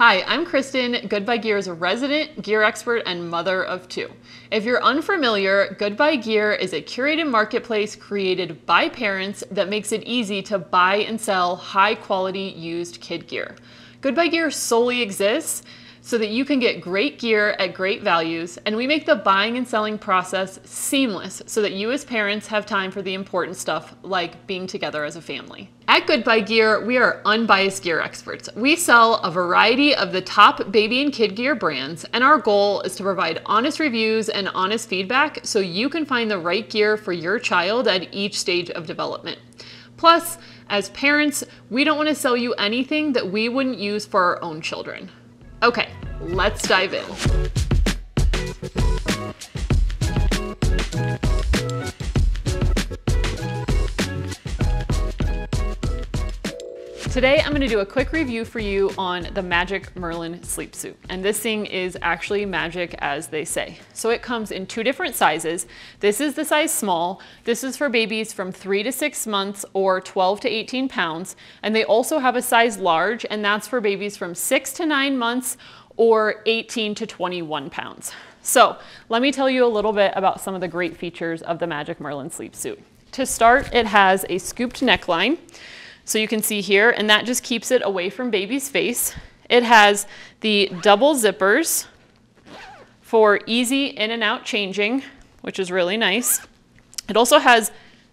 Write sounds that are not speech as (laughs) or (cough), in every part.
Hi, I'm Kristen, GoodBuy Gear's a resident gear expert and mother of two. If you're unfamiliar, GoodBuy Gear is a curated marketplace created by parents that makes it easy to buy and sell high quality used kid gear. GoodBuy Gear solely exists so that you can get great gear at great values, and we make the buying and selling process seamless so that you as parents have time for the important stuff like being together as a family. At GoodBuy Gear, we are unbiased gear experts. We sell a variety of the top baby and kid gear brands, and our goal is to provide honest reviews and honest feedback so you can find the right gear for your child at each stage of development. Plus, as parents, we don't want to sell you anything that we wouldn't use for our own children. Okay, let's dive in. Today I'm going to do a quick review for you on the Magic Merlin sleep suit. And this thing is actually magic as they say. So it comes in two different sizes. This is the size small. This is for babies from three to six months or 12 to 18 pounds. And they also have a size large and that's for babies from six to nine months or 18 to 21 pounds. So let me tell you a little bit about some of the great features of the Magic Merlin sleep suit. To start, it has a scooped neckline. So you can see here, and that just keeps it away from baby's face. It has the double zippers for easy in and out changing, which is really nice. It also has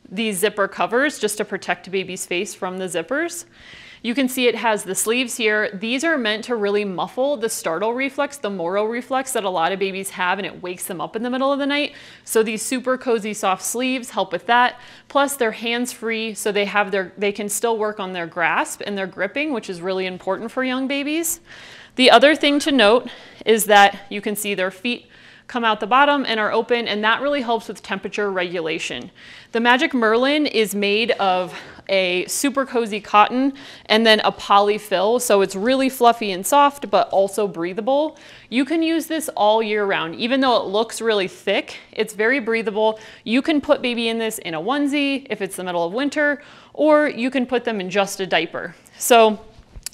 these zipper covers just to protect baby's face from the zippers. You can see it has the sleeves here. These are meant to really muffle the startle reflex, the Moro reflex that a lot of babies have and it wakes them up in the middle of the night. So these super cozy soft sleeves help with that. Plus they're hands-free so they have their they can still work on their grasp and their gripping, which is really important for young babies. The other thing to note is that you can see their feet come out the bottom and are open, and that really helps with temperature regulation. The Magic Merlin is made of a super cozy cotton and then a polyfill, so it's really fluffy and soft, but also breathable. You can use this all year round. Even though it looks really thick, it's very breathable. You can put baby in this in a onesie if it's the middle of winter, or you can put them in just a diaper. So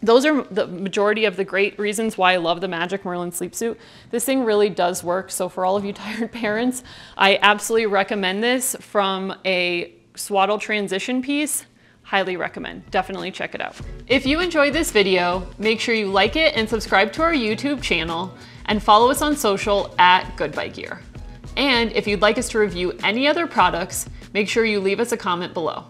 those are the majority of the great reasons why I love the Magic Merlin sleep suit. This thing really does work. So for all of you (laughs) tired parents, I absolutely recommend this from a swaddle transition piece. Highly recommend. Definitely check it out. If you enjoyed this video, make sure you like it and subscribe to our YouTube channel and follow us on social at GoodBuy Gear. And if you'd like us to review any other products, make sure you leave us a comment below.